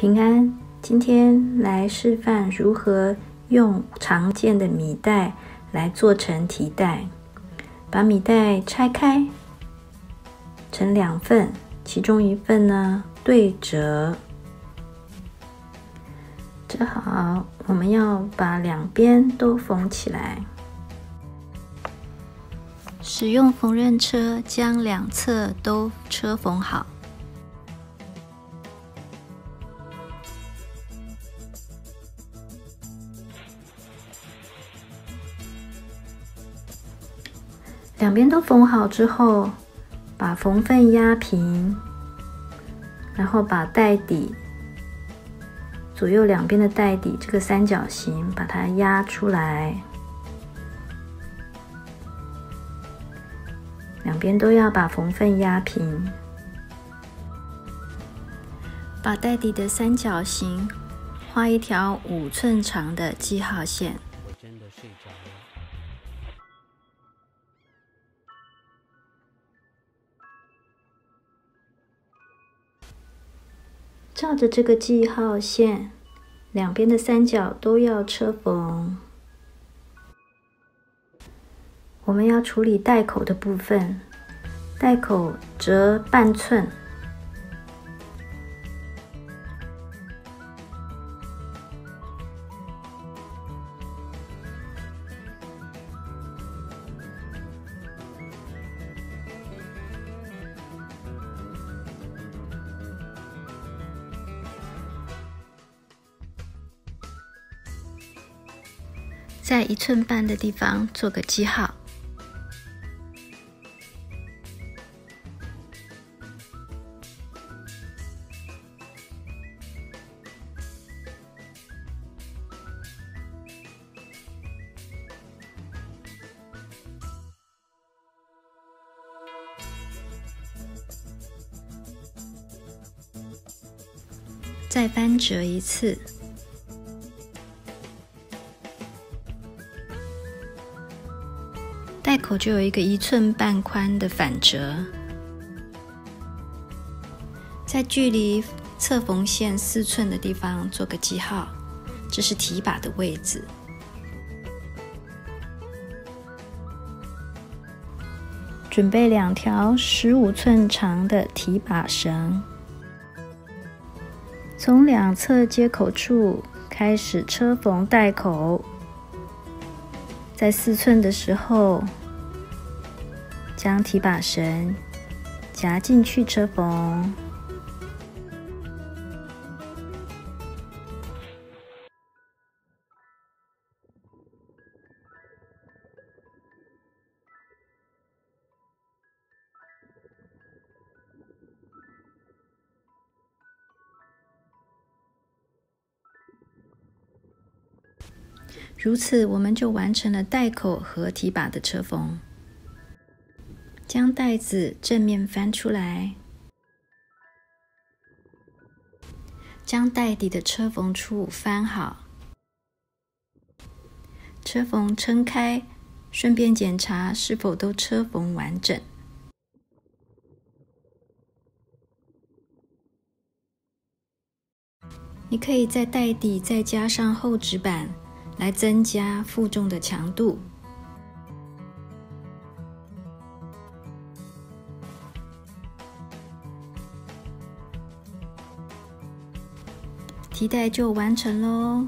平安，今天来示范如何用常见的米袋来做成提袋。把米袋拆开成两份，其中一份呢对折，折好。我们要把两边都缝起来。使用缝纫车将两侧都车缝好。两边都缝好之后，把缝缝压平，然后把袋底左右两边的袋底这个三角形把它压出来，两边都要把缝缝压平，把袋底的三角形画一条五寸长的记号线。照着这个记号线，两边的三角都要车缝。我们要处理袋口的部分，袋口折半寸。在一寸半的地方做个记号，再翻折一次。袋口就有一个一寸半宽的反折，在距离侧缝线四寸的地方做个记号，这是提把的位置。准备两条十五寸长的提把绳，从两侧接口处开始车缝袋口，在四寸的时候。将提把绳夹进去车缝，如此，我们就完成了袋口和提把的车缝。将袋子正面翻出来，将袋底的车缝处翻好，车缝撑开，顺便检查是否都车缝完整。你可以在袋底再加上厚纸板，来增加负重的强度。皮带就完成喽。